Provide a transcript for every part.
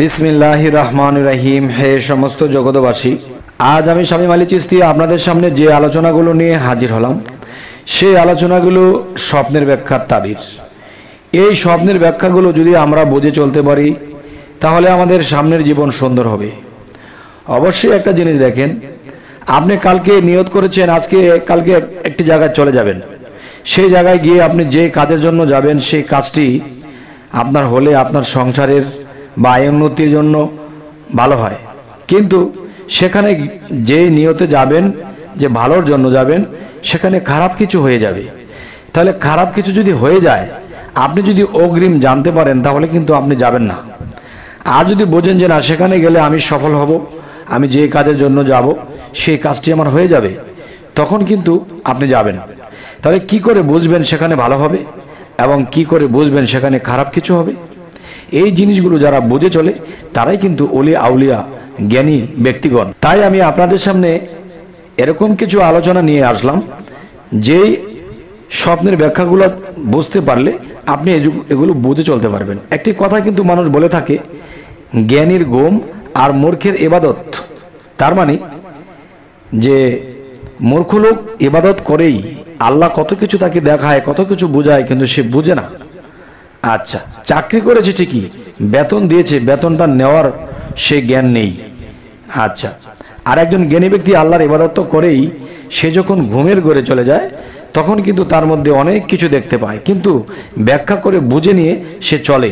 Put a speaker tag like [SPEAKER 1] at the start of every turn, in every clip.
[SPEAKER 1] বিসমিল্লাহ রহমান রহিম হে সমস্ত জগতবাসী আজ আমি স্বামী মালি চিস্তি আপনাদের সামনে যে আলোচনাগুলো নিয়ে হাজির হলাম, সেই আলোচনাগুলো স্বপ্নের ব্যাখ্যার তাবির। এই স্বপ্নের ব্যাখ্যাগুলো যদি আমরা বুঝে চলতে পারি, তাহলে আমাদের সামনের জীবন সুন্দর হবে। অবশ্যই একটা জিনিস দেখেন, আপনি কালকে নিয়ত করেছেন, আজকে কালকে একটি জায়গায় চলে যাবেন। সেই জায়গায় গিয়ে আপনি যে কাজের জন্য যাবেন, সেই কাজটি আপনার হলে, আপনার সংসারের বা আয় উন্নতির জন্য ভালো হয়। কিন্তু সেখানে যে নিয়তে যাবেন, যে ভালোর জন্য যাবেন, সেখানে খারাপ কিছু হয়ে যাবে। তাহলে খারাপ কিছু যদি হয়ে যায়, আপনি যদি অগ্রিম জানতে পারেন, তাহলে কিন্তু আপনি যাবেন না। আর যদি বোঝেন যে না, সেখানে গেলে আমি সফল হব, আমি যে কাজের জন্য যাব, সেই কাজটি আমার হয়ে যাবে, তখন কিন্তু আপনি যাবেন। তাহলে কি করে বুঝবেন সেখানে ভালো হবে, এবং কি করে বুঝবেন সেখানে খারাপ কিছু হবে? এই জিনিসগুলো যারা বুঝে চলে, তারাই কিন্তু অলি আউলিয়া জ্ঞানী ব্যক্তিগণ। তাই আমি আপনাদের সামনে এরকম কিছু আলোচনা নিয়ে আসলাম, যেই স্বপ্নের ব্যাখ্যাগুলো বুঝতে পারলে আপনি এগুলো বুঝে চলতে পারবেন। একটি কথা কিন্তু মানুষ বলে থাকে, জ্ঞানীর গোম আর মূর্খের এবাদত তার মানে যে মূর্খ লোক এবাদত করেই, আল্লাহ কত কিছু তাকে দেখায়, কত কিছু বোঝায়, কিন্তু সে বুঝে না। আচ্ছা চাকরি করেছে ঠিকই, বেতন দিয়েছে, বেতনটা নেওয়ার সে জ্ঞান নেই। আচ্ছা আর একজন জ্ঞানী ব্যক্তি আল্লাহর ইবাদত করেই, সে যখন ঘুমের ঘরে চলে যায়, তখন কিন্তু তার মধ্যে অনেক কিছু দেখতে পায়। কিন্তু ব্যাখ্যা করে বুঝে নিয়ে সে চলে,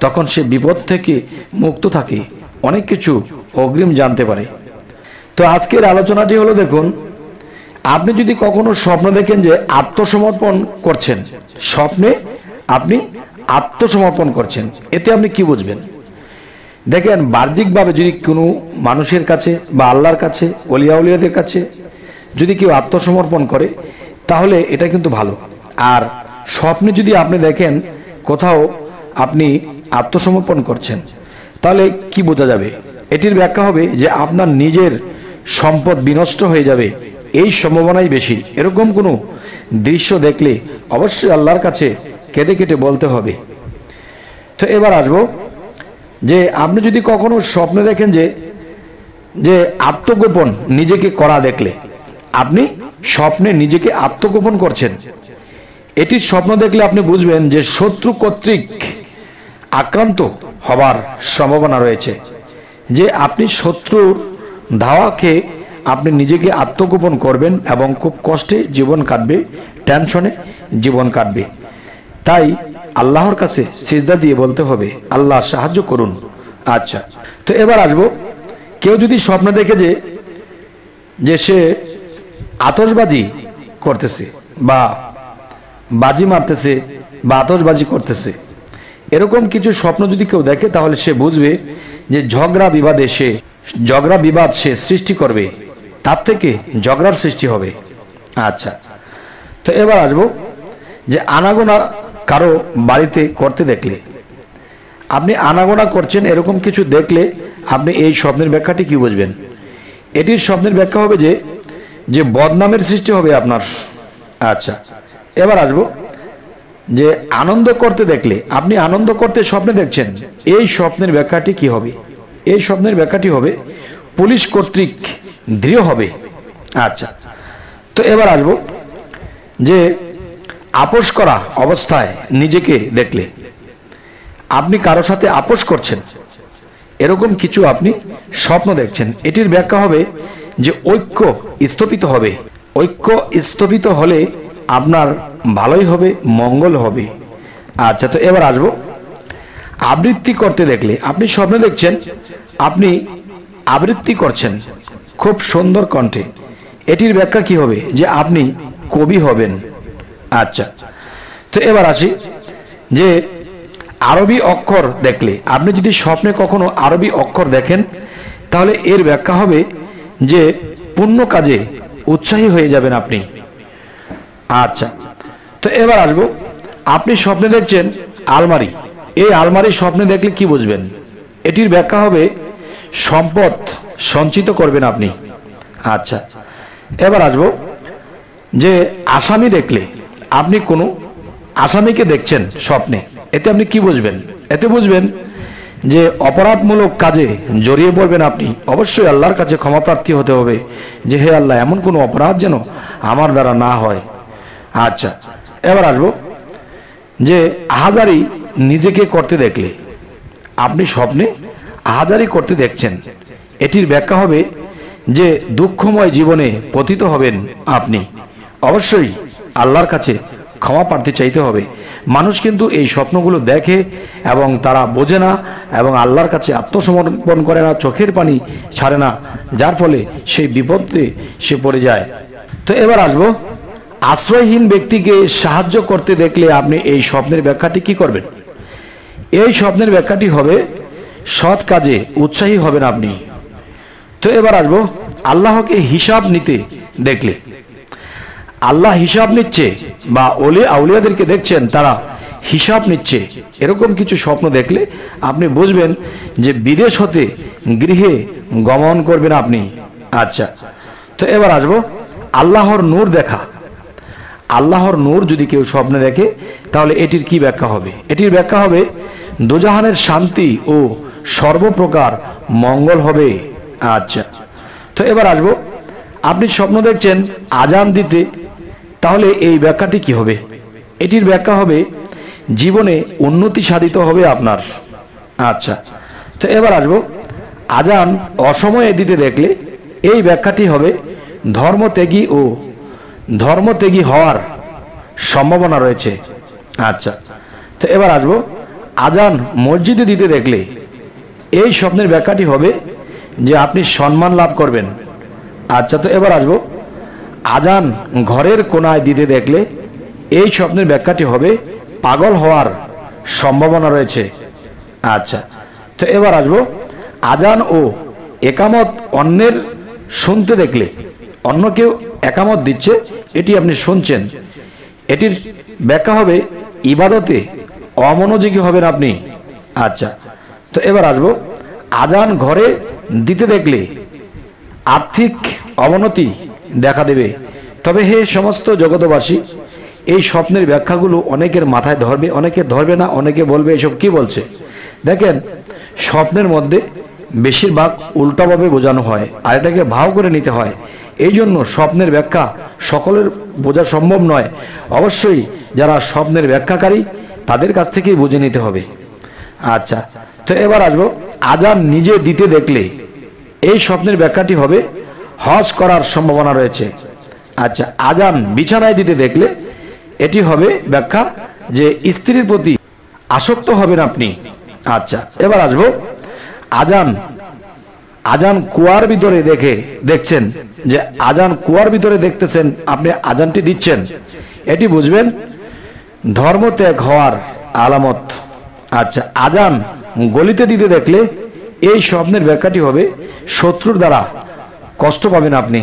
[SPEAKER 1] তখন সে বিপদ থেকে মুক্ত থাকে, অনেক কিছু অগ্রিম জানতে পারে। তো আজকের আলোচনাটি হলো দেখুন, আপনি যদি কখনো স্বপ্ন দেখেন যে আত্মসমর্পণ করছেন, স্বপ্নে আপনি আত্মসমর্পণ করছেন। এতে আপনি কি বুঝবেন? দেখেন, বাহ্যিকভাবে যদি কোনো মানুষের কাছে বা আল্লাহর কাছে অলিয়াউলিয়াদের কাছে যদি কেউ আত্মসমর্পণ করে, তাহলে এটা কিন্তু ভালো। আর স্বপ্নে যদি আপনি দেখেন কোথাও আপনি আত্মসমর্পণ করছেন, তাহলে কি বোঝা যাবে? এটির ব্যাখ্যা হবে যে আপনার নিজের সম্পদ বিনষ্ট হয়ে যাবে। এই সম্ভাবনাই বেশি। এরকম কোনো দৃশ্য দেখলে অবশ্যই আল্লাহর কাছে কেঁদে কেটে বলতে হবে। তো এবার আসব যে আপনি যদি কখনো স্বপ্নে দেখেন যে যে আত্মগোপন নিজেকে করা দেখলে, আপনি স্বপ্নে নিজেকে আত্মগোপন করছেন। এটির স্বপ্ন দেখলে আপনি বুঝবেন যে শত্রু কর্তৃক আক্রান্ত হবার সম্ভাবনা রয়েছে। যে আপনি শত্রুর ধাওয়াকে আপনি নিজেকে আত্মগোপন করবেন এবং খুব কষ্টে জীবন কাটবে, টেনশনে জীবন কাটবে। তাই আল্লাহর কাছে সিজদা দিয়ে বলতে হবে, আল্লাহ সাহায্য করুন। আচ্ছা তো এবার আসব, কেউ যদি স্বপ্ন দেখে যে যে সে আতশবাজি করতেছে বা বাজি মারতেছে বা আতশবাজি করতেছে, এরকম কিছু স্বপ্ন যদি কেউ দেখে, তাহলে সে বুঝবে যে ঝগড়া বিবাদে সে, ঝগড়া বিবাদ সে সৃষ্টি করবে, তার থেকে ঝগড়ার সৃষ্টি হবে। আচ্ছা তো এবার আসব যে আনাগোনা কারও বাড়িতে করতে দেখলে। আপনি আনাগোনা করছেন, এরকম কিছু দেখলে আপনি এই স্বপ্নের ব্যাখ্যাটি কি বুঝবেন? এটির স্বপ্নের ব্যাখ্যা হবে যে যে বদনামের সৃষ্টি হবে আপনার। আচ্ছা এবার আসব। যে আনন্দ করতে দেখলে, আপনি আনন্দ করতে স্বপ্নে দেখছেন, এই স্বপ্নের ব্যাখ্যাটি কি হবে? এই স্বপ্নের ব্যাখ্যাটি হবে, পুলিশ কর্তৃক দৃঢ় হবে। আচ্ছা তো এবার আসব। যে আপোষ করা অবস্থায় নিজেকে দেখলে। আপনি কারও সাথে আপোষ করছেন। এরকম কিছু আপনি স্বপ্ন দেখছেন। এটির ব্যাখ্যা হবে যে ঐক্য স্থপিত হবে। ঐক্য স্থপিত হলে আপনার ভালোই হবে, মঙ্গল হবে। আচ্ছা তো এবার আসব। আবৃত্তি করতে দেখলে আপনি স্বপ্নে দেখছেন, আপনি আবৃত্তি করছেন খুব সুন্দর কণ্ঠে। এটির ব্যাখ্যা কি হবে? যে আপনি কবি হবেন। আচ্ছা। তো এবার আসি যে আরবি অক্ষর দেখলে, আপনি যদি স্বপ্নে কখনো আরবি অক্ষর দেখেন, তাহলে এর ব্যাখ্যা হবে যে পুণ্য কাজে উৎসাহী হয়ে যাবেন আপনি। আচ্ছা। তো এবার আসব, আপনি স্বপ্নে দেখছেন আলমারি। এই আলমারি স্বপ্নে দেখলে কি বুঝবেন? এটির ব্যাখ্যা হবে সম্পদ সঞ্চিত করবেন আপনি। আচ্ছা। এবার আসব যে আসামি দেখলে আপনি কোনো আসামিকে দেখছেন স্বপ্নে, এতে আপনি কি বুঝবেন? এতে বুঝবেন যে অপরাধমূলক কাজে জড়িয়ে পড়বেন আপনি। অবশ্যই আল্লাহর কাছে ক্ষমাপ্রার্থী হতে হবে যে, হে আল্লাহ, এমন কোনো অপরাধ যেন আমার দ্বারা না হয়। আচ্ছা এবার আসব যে আহাজারি নিজেকে করতে দেখলে। আপনি স্বপ্নে আহাজারি করতে দেখছেন। এটির ব্যাখ্যা হবে যে, দুঃখময় জীবনে পতিত হবেন আপনি। অবশ্যই আল্লাহর কাছে ক্ষমা প্রার্থী চাইতে হবে। মানুষ কিন্তু এই স্বপ্নগুলো দেখে এবং তারা বোঝে না এবং আল্লাহর কাছে আত্মসমর্পণ করে না, চোখের পানি ছাড়ে না, যার ফলে সেই বিপদে সে পড়ে যায়। তো এবার আসব, আশ্রয়হীন ব্যক্তিকে সাহায্য করতে দেখলে আপনি এই স্বপ্নের ব্যাখ্যাটি কি করবেন? এই স্বপ্নের ব্যাখ্যাটি হবে, সৎ কাজে উৎসাহী হবেন আপনি। তো এবার আসব, আল্লাহকে হিসাব নিতে দেখলে। আল্লাহ হিসাব নিচ্ছে বা ওলি আউলিয়াদেরকে দেখছেন, তারা হিসাব নিচ্ছে। এরকম কিছু স্বপ্ন দেখলে আপনি বুঝবেন যে বিদেশ হতে গৃহে গমন করবেন আপনি। আচ্ছা তো এবার আসব আল্লাহর নূর দেখা। আল্লাহর নূর যদি কেউ স্বপ্নে দেখে, তাহলে এটির কি ব্যাখ্যা হবে? এটির ব্যাখ্যা হবে, দোজাহানের শান্তি ও সর্বপ্রকার মঙ্গল হবে। আচ্ছা তো এবার আসব, আপনি স্বপ্ন দেখছেন আজান দিতে তাহলে এই ব্যাখ্যাটি কি হবে? এটির ব্যাখ্যা হবে, জীবনে উন্নতি সাধিত হবে আপনার। আচ্ছা তো এবার আসব। আজান অসময়ে দিতে দেখলে এই ব্যাখ্যাটি হবে, ধর্মত্যাগী ও ধর্মত্যাগী হওয়ার সম্ভাবনা রয়েছে। আচ্ছা তো এবার আসব। আজান মসজিদে দিতে দেখলে এই স্বপ্নের ব্যাখ্যাটি হবে যে আপনি সম্মান লাভ করবেন। আচ্ছা তো এবার আসব। আজান ঘরের কোনায় দিতে দেখলে এই স্বপ্নের ব্যাখ্যাটি হবে, পাগল হওয়ার সম্ভাবনা রয়েছে। আচ্ছা তো এবার আসব। আজান ও একামত অন্যের শুনতে দেখলে, অন্য কেউ একামত দিচ্ছে, এটি আপনি শুনছেন। এটির ব্যাখ্যা হবে, ইবাদতে অমনোযোগী হবেন আপনি। আচ্ছা তো এবার আসব। আজান ঘরে দিতে দেখলে আর্থিক অবনতি দেখা দেবে। তবে হে সমস্ত জগতবাসী এই স্বপ্নের ব্যাখ্যাগুলো অনেকের মাথায় ধরবে, অনেকে ধরবে না, অনেকে বলবে, এসব কি বলছে? দেখেন, স্বপ্নের মধ্যে বেশিরভাগ উল্টাভাবে বোঝানো হয়, আর এটাকে ভাও করে নিতে হয়। এই জন্য স্বপ্নের ব্যাখ্যা সকলের বোঝা সম্ভব নয়। অবশ্যই যারা স্বপ্নের ব্যাখ্যাকারী, তাদের কাছ থেকেই বুঝে নিতে হবে। আচ্ছা তো এবার আসব, আজান নিজে দিতে দেখলে, এই স্বপ্নের ব্যাখ্যাটি হবে হজ করার সম্ভাবনা রয়েছে। আচ্ছা আজান বিছানায় দিতে দেখলে এটি হবে ব্যাখ্যা যে স্ত্রীর প্রতি আসক্ত হবেন আপনি। আচ্ছা এবার আসব। আজান আজান কুয়ার ভিতরে দেখে দেখছেন যে আজান কুয়ার ভিতরে দেখতেছেন, আপনি আজানটি দিচ্ছেন। এটি বুঝবেন, ধর্মত্যাগ হওয়ার আলামত। আচ্ছা আজান গলিতে দিতে দেখলে এই স্বপ্নের ব্যাখ্যাটি হবে শত্রুর দ্বারা কষ্ট পাবেন আপনি।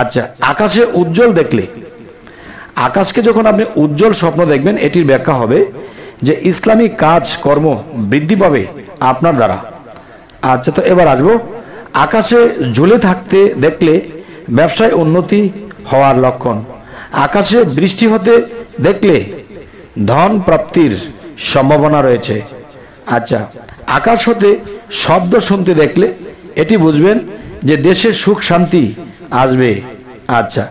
[SPEAKER 1] আচ্ছা আকাশে উজ্জ্বল দেখলে। আকাশকে যখন আপনি উজ্জ্বল স্বপ্ন দেখবেন, এটির ব্যাখ্যা হবে যে ইসলামিক কাজ, কর্ম বৃদ্ধি পাবে আপনার দ্বারা। আচ্ছা তো এবার আসব। আকাশে ঝুলে থাকতে দেখলে ব্যবসায় উন্নতি হওয়ার লক্ষণ। আকাশে বৃষ্টি হতে দেখলে ধন প্রাপ্তির সম্ভাবনা রয়েছে। আচ্ছা আকাশ হতে শব্দ শুনতে দেখলে এটি বুঝবেন যে দেশে সুখ, শান্তি আসবে। আচ্ছা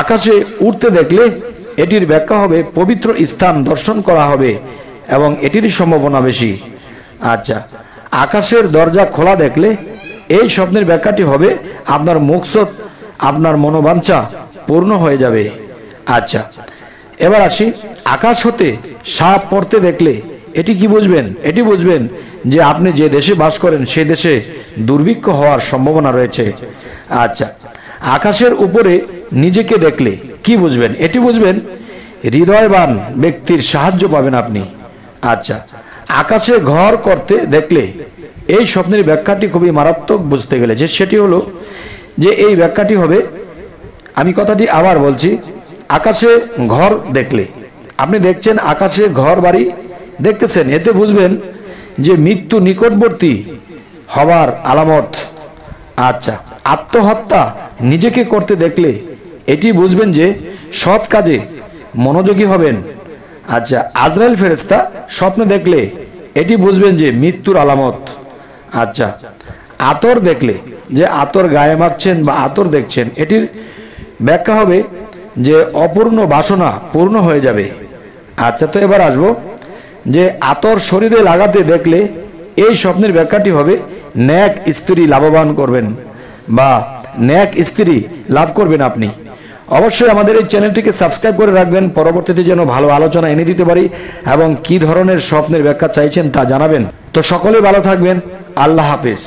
[SPEAKER 1] আকাশে উঠতে দেখলে এটির ব্যাখ্যা হবে, পবিত্র স্থান দর্শন করা হবে এবং এটিরই সম্ভাবনা বেশি। আচ্ছা আকাশের দরজা খোলা দেখলে এই স্বপ্নের ব্যাখ্যাটি হবে, আপনার মুখসত আপনার মনোবাঞ্ছা পূর্ণ হয়ে যাবে। আচ্ছা এবার আসি, আকাশ হতে সাপ পড়তে দেখলে এটি কি বুঝবেন? এটি বুঝবেন যে আপনি যে দেশে বাস করেন, সে দেশে দুর্ভিক্ষ হওয়ার সম্ভাবনা রয়েছে। আচ্ছা আকাশের উপরে নিজেকে দেখলে কি বুঝবেন? এটি বুঝবেন হৃদয়বান ব্যক্তির সাহায্য পাবেন আপনি। আচ্ছা আকাশে ঘর করতে দেখলে এই স্বপ্নের ব্যাখ্যাটি খুবই মারাত্মক বুঝতে গেলে যে সেটি হলো যে এই ব্যাখ্যাটি হবে, আমি কথাটি আবার বলছি, আকাশে ঘর দেখলে। আপনি দেখছেন আকাশে ঘর বাড়ি দেখতেছেন, এতে বুঝবেন যে মৃত্যু নিকটবর্তী হবার আলামত। আচ্ছা আত্মহত্যা নিজেকে করতে দেখলে এটি বুঝবেন যে সৎ কাজে মনোযোগী হবেন। আচ্ছা আজরাইল ফেরেস্তা স্বপ্ন দেখলে এটি বুঝবেন যে মৃত্যুর আলামত। আচ্ছা আতর দেখলে যে আতর গায়ে মাখছেন বা আতর দেখছেন, এটির ব্যাখ্যা হবে যে অপূর্ণ বাসনা পূর্ণ হয়ে যাবে। আচ্ছা তো এবার আসব যে আতর শরীরে লাগাতে দেখলে এই স্বপ্নের ব্যাখ্যাটি হবে, ন্যাক স্ত্রী লাভবান করবেন বা ন্যাক স্ত্রী লাভ করবেন আপনি। অবশ্যই আমাদের এই চ্যানেলটিকে সাবস্ক্রাইব করে রাখবেন, পরবর্তীতে যেন ভালো আলোচনা এনে দিতে পারি এবং কি ধরনের স্বপ্নের ব্যাখ্যা চাইছেন তা জানাবেন। তো সকলে ভালো থাকবেন, আল্লাহ হাফিজ।